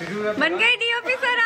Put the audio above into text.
बन गए DOP sir